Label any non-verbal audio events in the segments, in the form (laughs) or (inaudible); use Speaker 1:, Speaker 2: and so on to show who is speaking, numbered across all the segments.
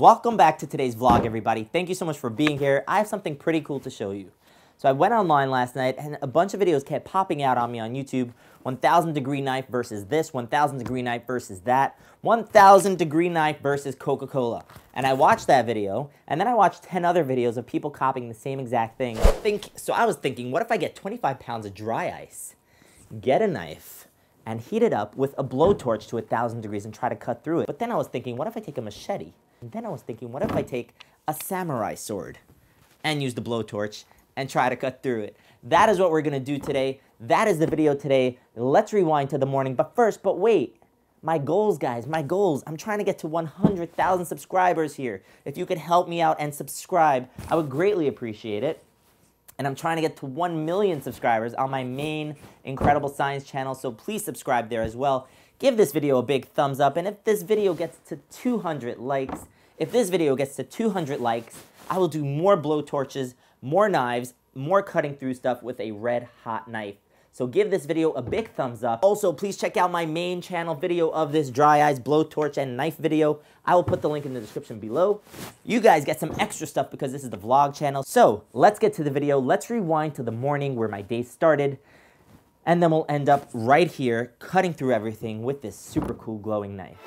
Speaker 1: Welcome back to today's vlog, everybody. Thank you so much for being here. I have something pretty cool to show you. So I went online last night and a bunch of videos kept popping out on me on YouTube. 1000 degree knife versus this, 1000 degree knife versus that, 1000 degree knife versus Coca-Cola. And I watched that video, and then I watched 10 other videos of people copying the same exact thing. Think, so I was thinking, what if I get 25 pounds of dry ice, get a knife, and heat it up with a blowtorch to 1000 degrees and try to cut through it. But then I was thinking, what if I take a machete? And then I was thinking, what if I take a samurai sword and use the blowtorch and try to cut through it? That is what we're gonna do today. That is the video today. Let's rewind to the morning. But first, but wait, my goals, guys, my goals. I'm trying to get to 100,000 subscribers here. If you could help me out and subscribe, I would greatly appreciate it. And I'm trying to get to 1 million subscribers on my main Incredible Science channel, so please subscribe there as well. Give this video a big thumbs up, and if this video gets to 200 likes, if this video gets to 200 likes, I will do more blowtorches, more knives, more cutting through stuff with a red hot knife. So give this video a big thumbs up. Also, please check out my main channel video of this dry ice blowtorch and knife video. I will put the link in the description below. You guys get some extra stuff because this is the vlog channel. So let's get to the video. Let's rewind to the morning where my day started. And then we'll end up right here cutting through everything with this super cool glowing knife.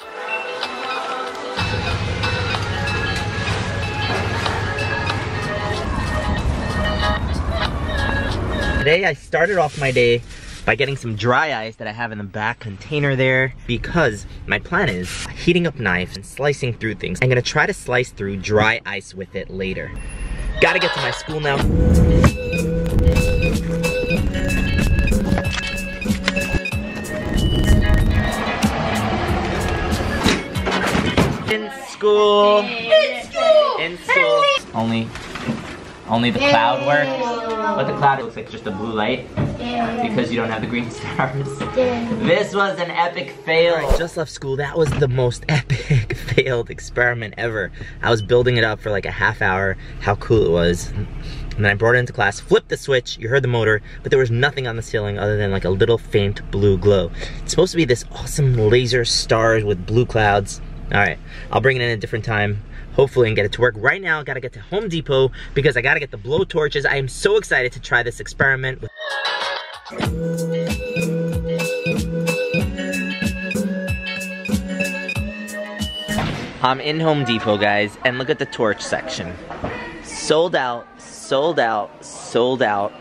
Speaker 1: Today I started off my day by getting some dry ice that I have in the back container there because my plan is heating up knives and slicing through things. I'm gonna try to slice through dry ice with it later. Gotta get to my school now. School. In school. In school. Only, only the cloud works. But the cloud looks like just a blue light because you don't have the green (laughs) stars. This was an epic fail. Right, just left school. That was the most (laughs) epic failed experiment ever. I was building it up for like a half hour, how cool it was. And then I brought it into class, flipped the switch, you heard the motor, but there was nothing on the ceiling other than like a little faint blue glow. It's supposed to be this awesome laser stars with blue clouds. All right, I'll bring it in a different time hopefully and get it to work. Right now, I gotta get to Home Depot because I gotta get the blow torches. I am so excited to try this experiment. I'm in Home Depot, guys, and look at the torch section. Sold out, sold out, sold out.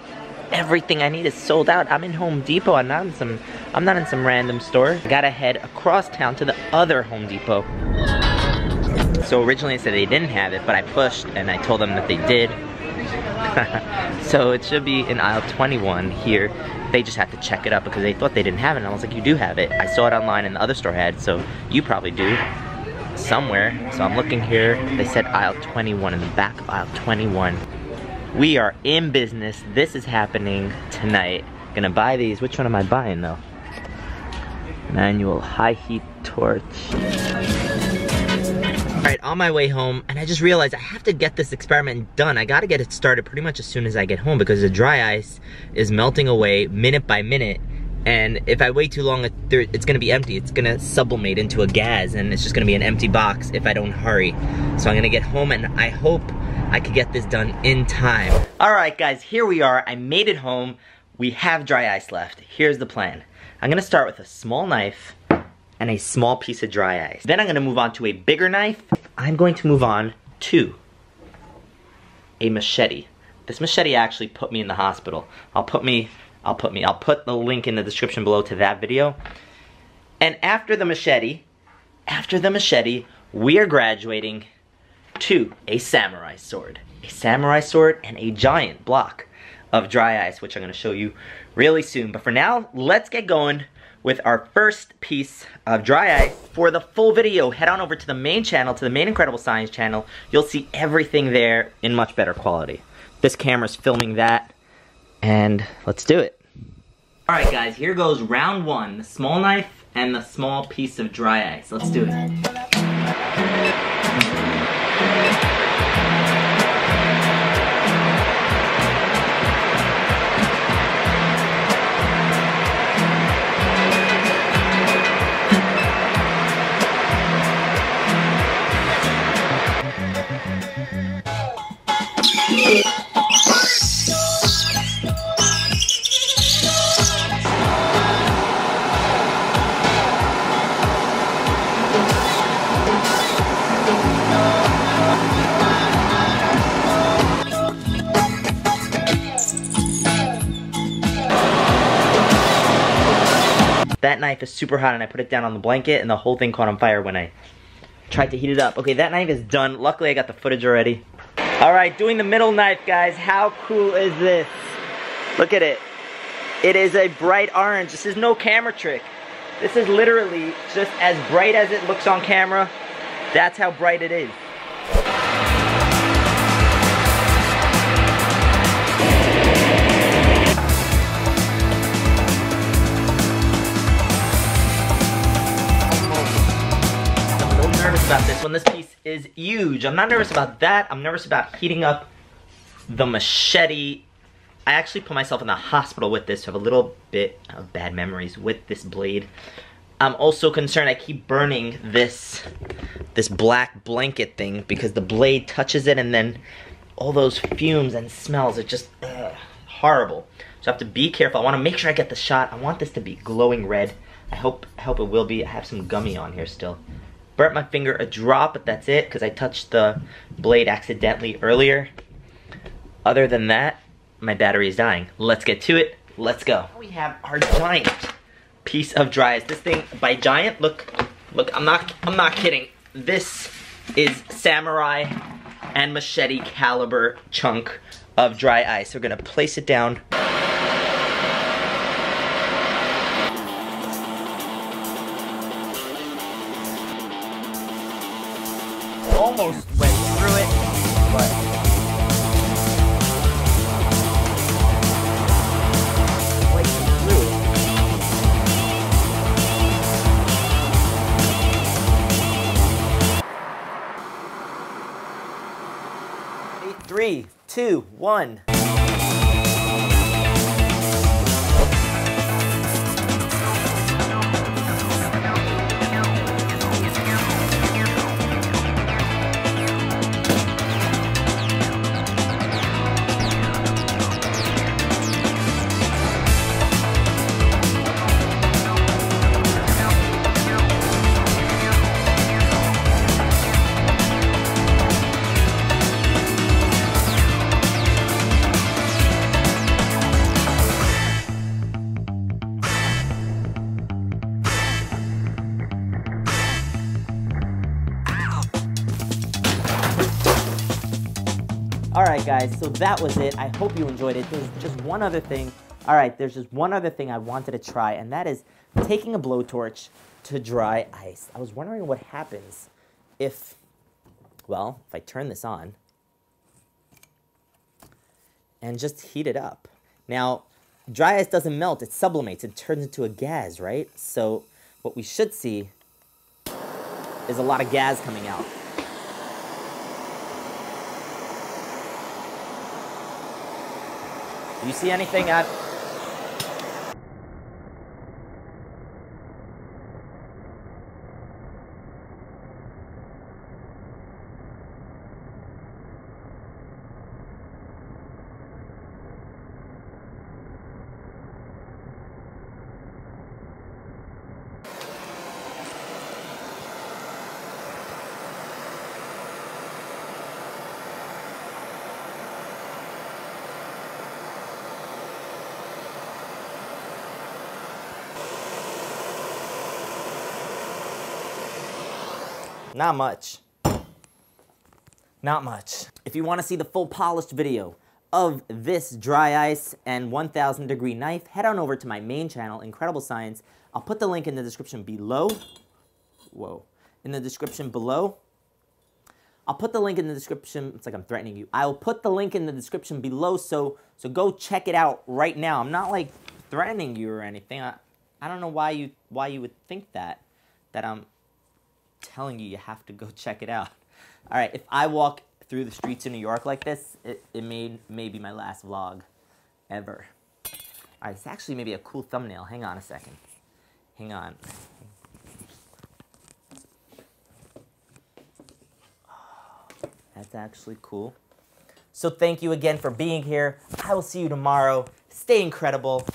Speaker 1: Everything I need is sold out. I'm in Home Depot. I'm not in some I'm not in some random store. I gotta head across town to the other Home Depot. So originally they said they didn't have it, but I pushed and I told them that they did. (laughs) so it should be in aisle 21 here. They just had to check it up because they thought they didn't have it. And I was like, you do have it. I saw it online and the other store had, so you probably do somewhere. So I'm looking here. They said aisle 21 in the back of aisle 21. We are in business. This is happening tonight. Gonna buy these. Which one am I buying though? Manual high heat torch. All right, on my way home, and I just realized I have to get this experiment done. I gotta get it started pretty much as soon as I get home because the dry ice is melting away minute by minute. And if I wait too long, it's gonna be empty. It's gonna sublimate into a gas and it's just gonna be an empty box if I don't hurry. So I'm gonna get home and I hope I could get this done in time. All right, guys, here we are. I made it home. We have dry ice left. Here's the plan. I'm gonna start with a small knife and a small piece of dry ice. Then I'm gonna move on to a bigger knife. I'm going to move on to a machete. This machete actually put me in the hospital. I'll put me, I'll put me, I'll put the link in the description below to that video. And after the machete, after the machete, we are graduating to a samurai sword. A samurai sword and a giant block of dry ice, which I'm gonna show you really soon. But for now, let's get going with our first piece of dry ice. For the full video, head on over to the main channel, to the main Incredible Science channel. You'll see everything there in much better quality. This camera's filming that, and let's do it. All right guys, here goes round one, the small knife and the small piece of dry ice. Let's do it. Yeah. That knife is super hot and I put it down on the blanket and the whole thing caught on fire when I tried to heat it up. Okay, that knife is done. Luckily, I got the footage already. All right, doing the middle knife, guys. How cool is this? Look at it. It is a bright orange. This is no camera trick. This is literally just as bright as it looks on camera. That's how bright it is. Nervous about this one. This piece is huge. I'm not nervous about that. I'm nervous about heating up the machete. I actually put myself in the hospital with this, so I have a little bit of bad memories with this blade. I'm also concerned I keep burning this this black blanket thing because the blade touches it and then all those fumes and smells are just ugh, horrible. So I have to be careful. I want to make sure I get the shot. I want this to be glowing red. I hope I hope it will be. I have some gummy on here still burnt my finger a drop, but that's it because I touched the blade accidentally earlier. Other than that, my battery is dying. Let's get to it. Let's go. We have our giant piece of dry ice. This thing by giant, look, look, I'm not, I'm not kidding. This is samurai and machete caliber chunk of dry ice. We're gonna place it down two, one. Right, guys, so that was it. I hope you enjoyed it. There's just one other thing. All right, there's just one other thing I wanted to try, and that is taking a blowtorch to dry ice. I was wondering what happens if, well, if I turn this on and just heat it up. Now, dry ice doesn't melt, it sublimates, it turns into a gas, right? So what we should see is a lot of gas coming out. Do you see anything at Not much. Not much. If you want to see the full polished video of this dry ice and 1000 degree knife, head on over to my main channel, Incredible Science. I'll put the link in the description below. Whoa. In the description below. I'll put the link in the description. It's like I'm threatening you. I'll put the link in the description below, so so go check it out right now. I'm not like threatening you or anything. I, I don't know why you why you would think that that I'm telling you, you have to go (laughs) check it out. All right, if I walk through the streets of New York like this, it, it may, may be my last vlog ever. All right, it's actually maybe a cool thumbnail. Hang on a second. Hang on. (sighs) That's actually cool. So thank you again for being here. I will see you tomorrow. Stay incredible.